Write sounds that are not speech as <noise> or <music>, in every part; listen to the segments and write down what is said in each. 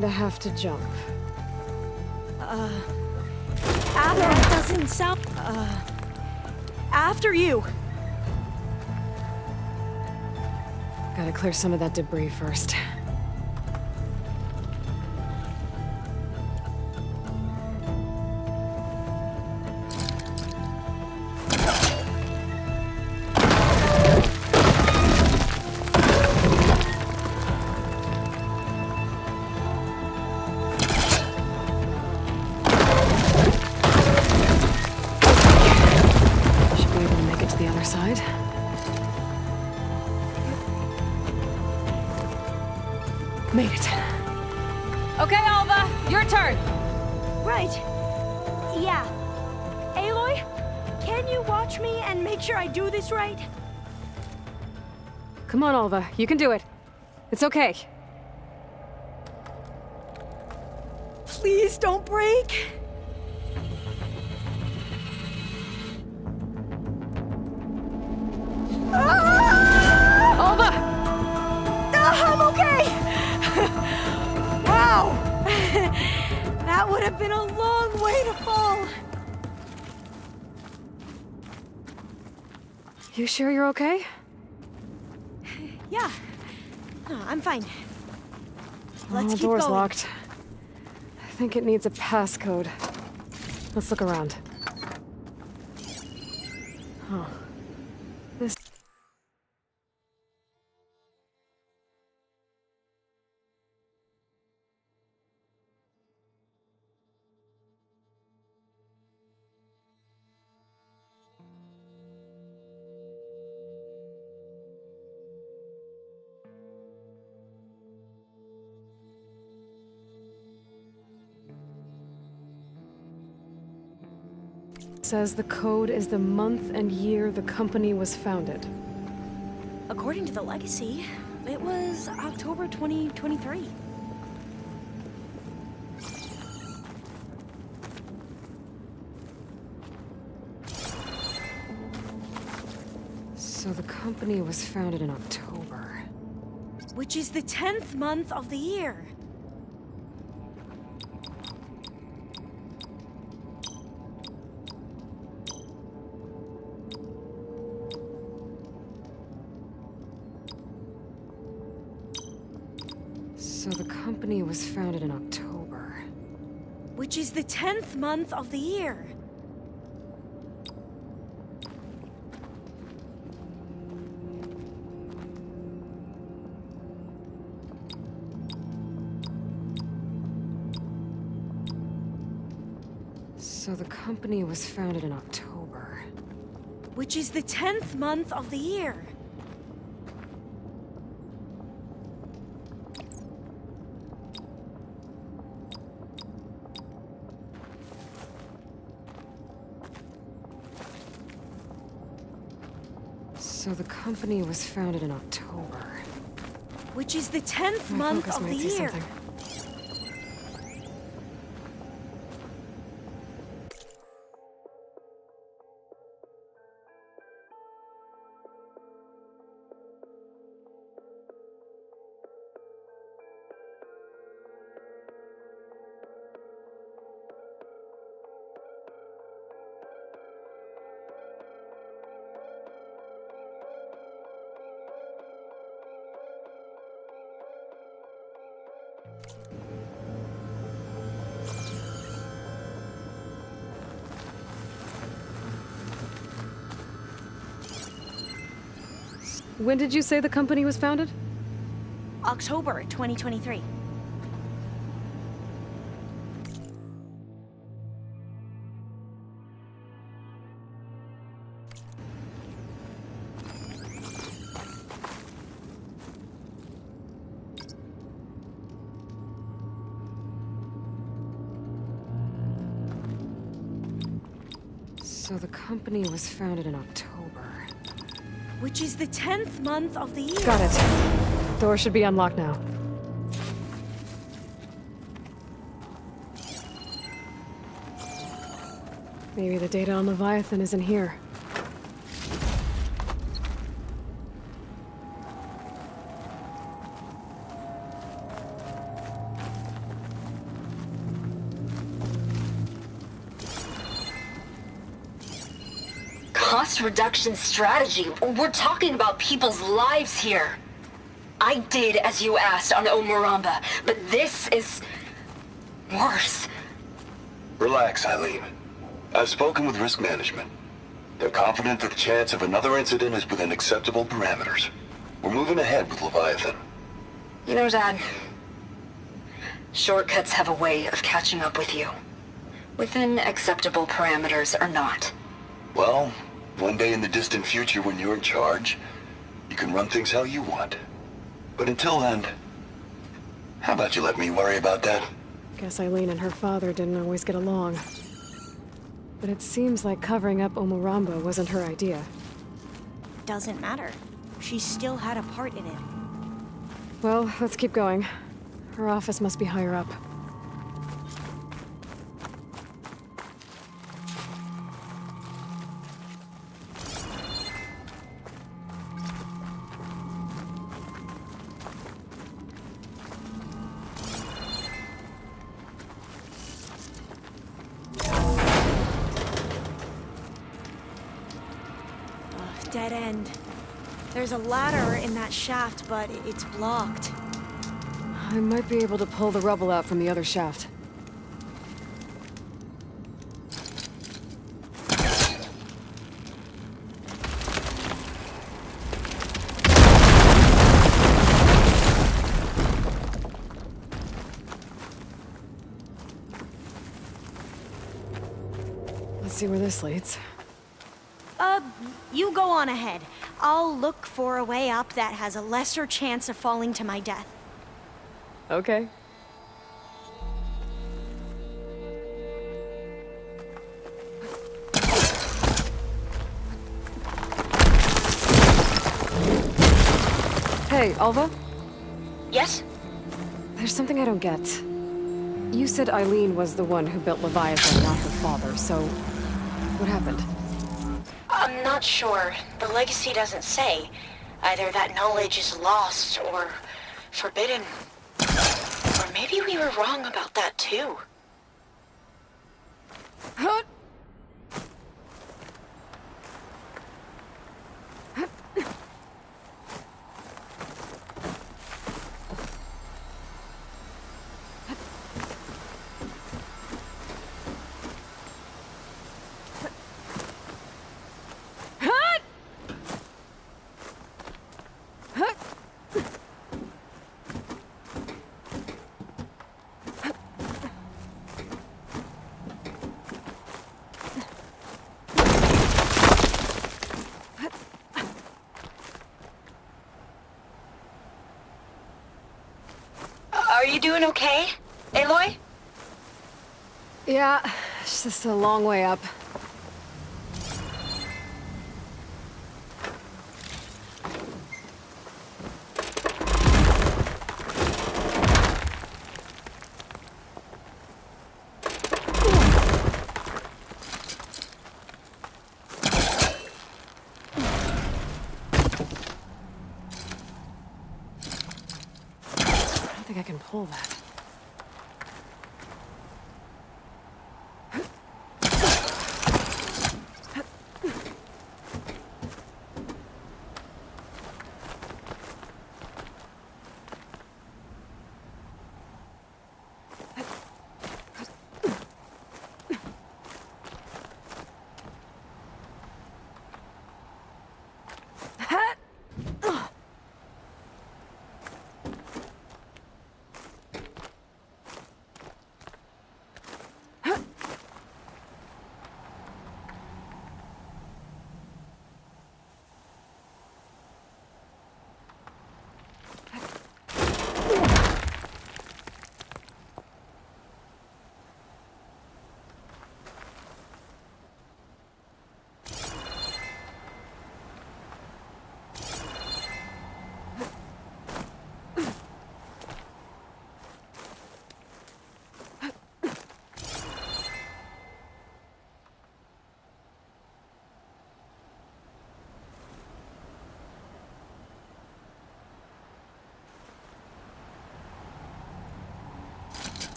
to have to jump. Uh, after that doesn't sound. Uh, after you. Gotta clear some of that debris first. Okay, Alva, your turn. Right. Yeah. Aloy, can you watch me and make sure I do this right? Come on, Alva. You can do it. It's okay. Please don't break. <laughs> that would have been a long way to fall. You sure you're okay? Yeah. No, I'm fine. Let's the keep door's going. locked. I think it needs a passcode. Let's look around. Huh. Says the code is the month and year the company was founded. According to the legacy, it was October 2023. So the company was founded in October. Which is the 10th month of the year. Which is the 10th month of the year. So the company was founded in October. Which is the 10th month of the year. Company was founded in October. Which is the 10th month of the year. something. When did you say the company was founded? October 2023. So the company was founded in October. Which is the 10th month of the year. Got it. Door should be unlocked now. Maybe the data on Leviathan isn't here. Reduction strategy. We're talking about people's lives here. I did as you asked on Omuramba, but this is... worse. Relax, Eileen. I've spoken with risk management. They're confident that the chance of another incident is within acceptable parameters. We're moving ahead with Leviathan. You know, Dad, shortcuts have a way of catching up with you. Within acceptable parameters or not. Well, one day in the distant future when you're in charge, you can run things how you want. But until then, how about you let me worry about that? Guess Eileen and her father didn't always get along. But it seems like covering up Omuramba wasn't her idea. Doesn't matter. She still had a part in it. Well, let's keep going. Her office must be higher up. Dead end. There's a ladder in that shaft, but it's blocked. I might be able to pull the rubble out from the other shaft. Let's see where this leads. Uh, you go on ahead. I'll look for a way up that has a lesser chance of falling to my death. Okay. Hey, Alva? Yes? There's something I don't get. You said Eileen was the one who built Leviathan, not her father, so... What happened? Not sure. The legacy doesn't say. Either that knowledge is lost or forbidden. Or maybe we were wrong about that too. Are you doing okay, Aloy? Yeah, it's just a long way up. Pull that.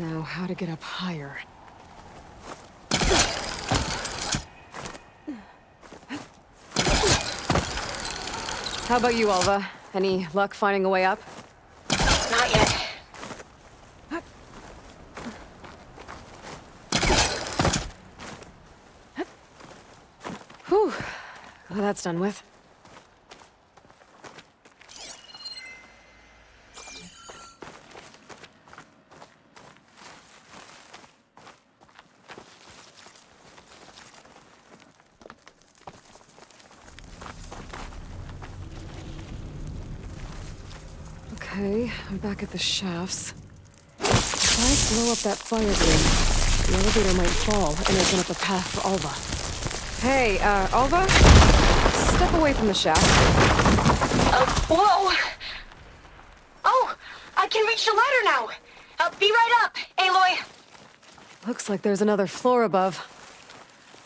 Now, how to get up higher. How about you, Alva? Any luck finding a way up? Not yet. Whew. Well, that's done with. Back at the shafts. If I blow up that fire grid, the elevator might fall and open up a path for Alva. Hey, uh, Alva? Step away from the shaft. Uh, whoa! Oh, I can reach the ladder now. Uh, be right up, Aloy. Looks like there's another floor above.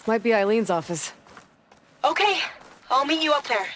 Might be Eileen's office. Okay, I'll meet you up there.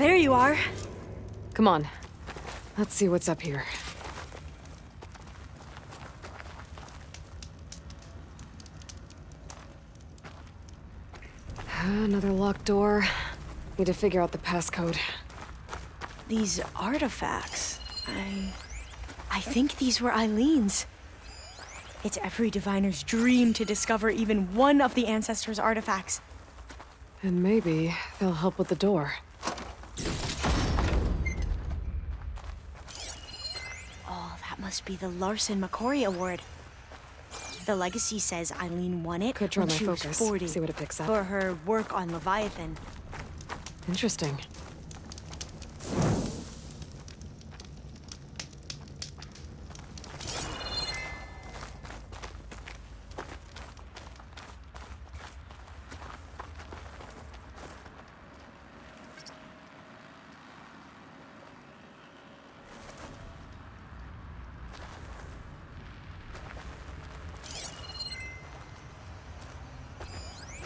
There you are. Come on. Let's see what's up here. Another locked door. Need to figure out the passcode. These artifacts. I. I think these were Eileen's. It's every diviner's dream to discover even one of the ancestors' artifacts. And maybe they'll help with the door. Oh, that must be the Larson McCory Award. The legacy says Eileen won it Could when my she focus, was 40 see what it picks up. for her work on Leviathan. Interesting.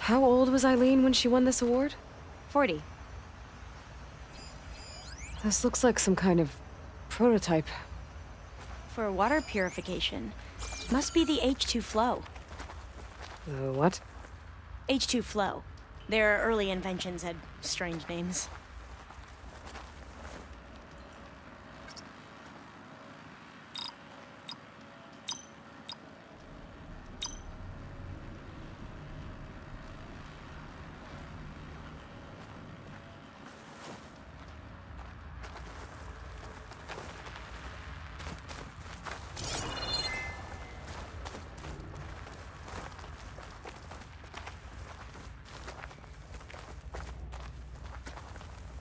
How old was Eileen when she won this award? 40. This looks like some kind of prototype. For water purification. Must be the H2 flow. Uh, what? H2 flow. Their early inventions had strange names.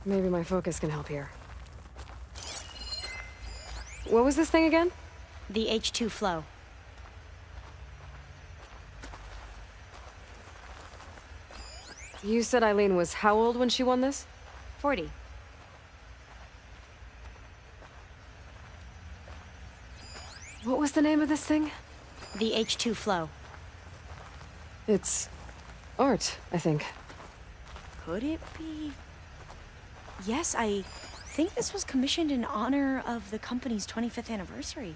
Maybe my focus can help here. What was this thing again? The H2 flow. You said Eileen was how old when she won this? 40. What was the name of this thing? The H2 flow. It's art, I think. Could it be? Yes, I think this was commissioned in honor of the company's 25th anniversary.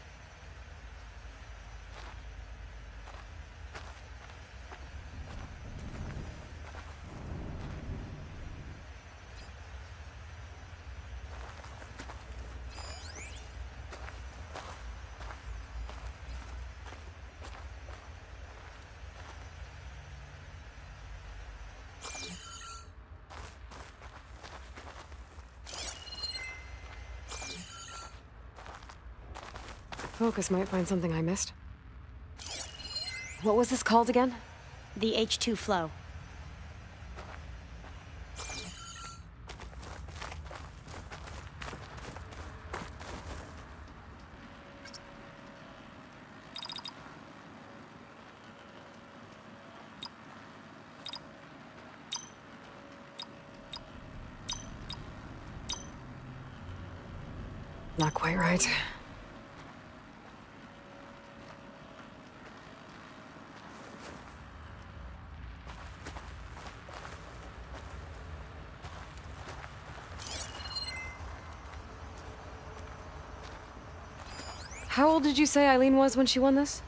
Focus might find something I missed. What was this called again? The H2 flow. Not quite right. How old did you say Eileen was when she won this?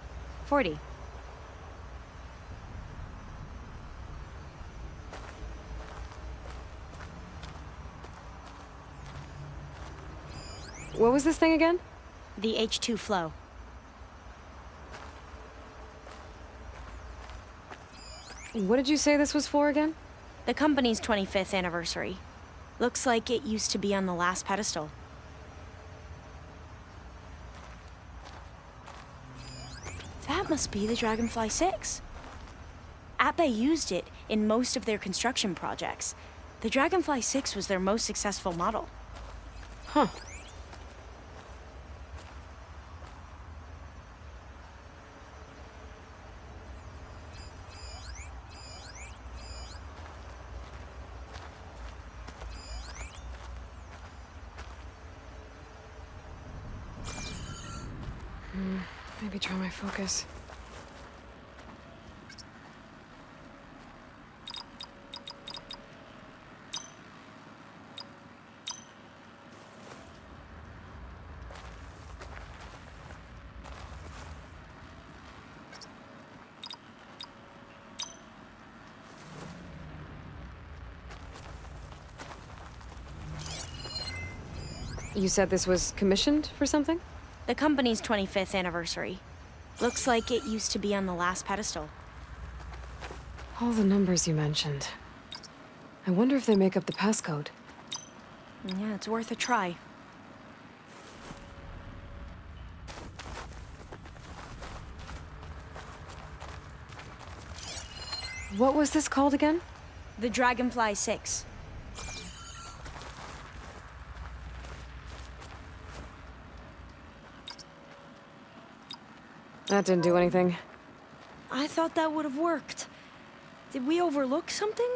40. What was this thing again? The H2 flow. What did you say this was for again? The company's 25th anniversary. Looks like it used to be on the last pedestal. Must be the Dragonfly 6. Atbay used it in most of their construction projects. The Dragonfly 6 was their most successful model. Huh. Hmm, maybe try my focus. You said this was commissioned for something? The company's 25th anniversary. Looks like it used to be on the last pedestal. All the numbers you mentioned. I wonder if they make up the passcode. Yeah, it's worth a try. What was this called again? The Dragonfly 6. That didn't do anything. I thought that would have worked. Did we overlook something?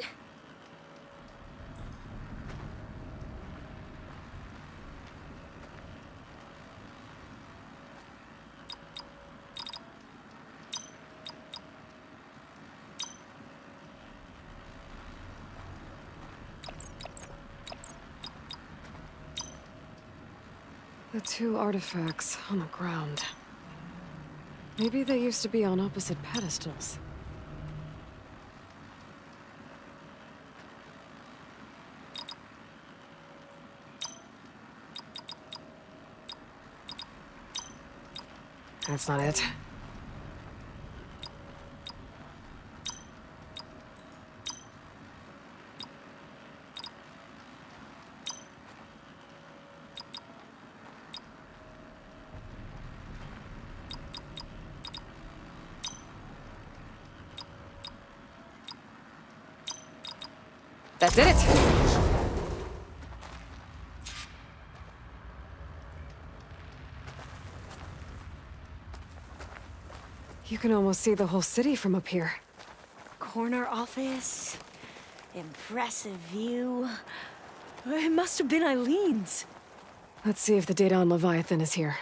The two artifacts on the ground. Maybe they used to be on opposite pedestals. That's not it. That's it! You can almost see the whole city from up here. Corner office. Impressive view. It must have been Eileen's. Let's see if the data on Leviathan is here.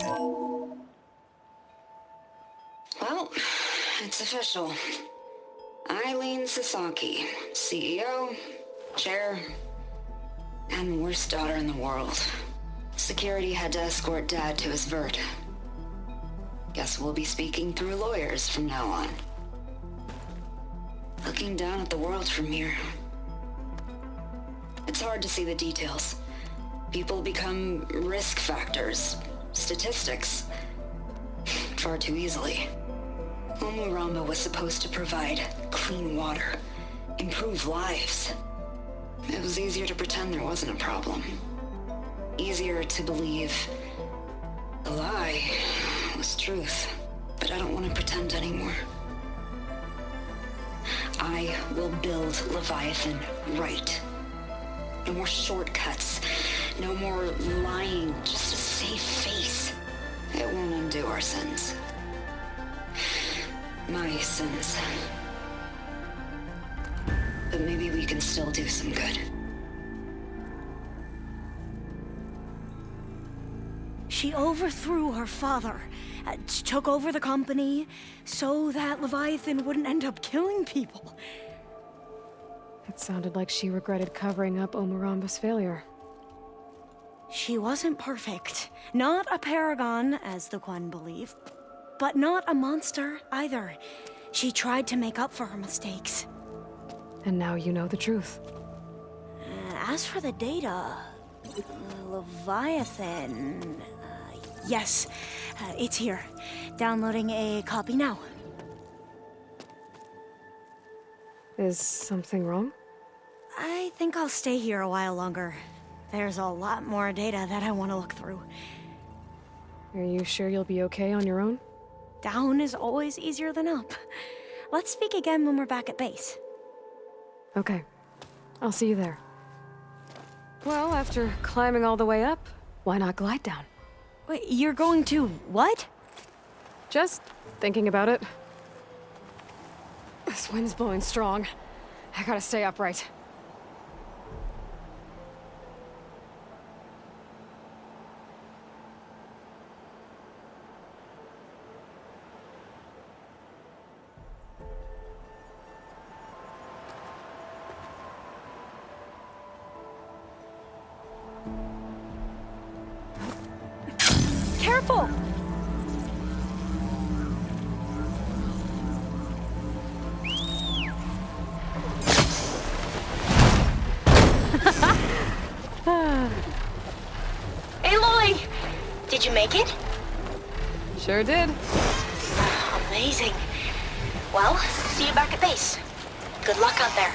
Well, it's official. Eileen Sasaki, CEO, chair, and worst daughter in the world. Security had to escort Dad to his vert. Guess we'll be speaking through lawyers from now on. Looking down at the world from here. It's hard to see the details. People become risk factors, statistics, far too easily. Omuramba was supposed to provide clean water, improve lives. It was easier to pretend there wasn't a problem. Easier to believe the lie was truth. But I don't want to pretend anymore. I will build Leviathan right. No more shortcuts. No more lying. Just a safe face. It won't undo our sins. My sins. But maybe we can still do some good. She overthrew her father, uh, took over the company, so that Leviathan wouldn't end up killing people. It sounded like she regretted covering up Omuramba's failure. She wasn't perfect. Not a paragon, as the Quen believe, but not a monster either. She tried to make up for her mistakes. And now you know the truth. Uh, as for the data, uh, Leviathan. Uh, yes, uh, it's here. Downloading a copy now. Is something wrong? I think I'll stay here a while longer. There's a lot more data that I want to look through. Are you sure you'll be okay on your own? Down is always easier than up. Let's speak again when we're back at base. Okay. I'll see you there. Well, after climbing all the way up, why not glide down? Wait, you're going to what? Just thinking about it. This wind's blowing strong. I gotta stay upright. Did you make it? Sure did. Amazing. Well, see you back at base. Good luck out there.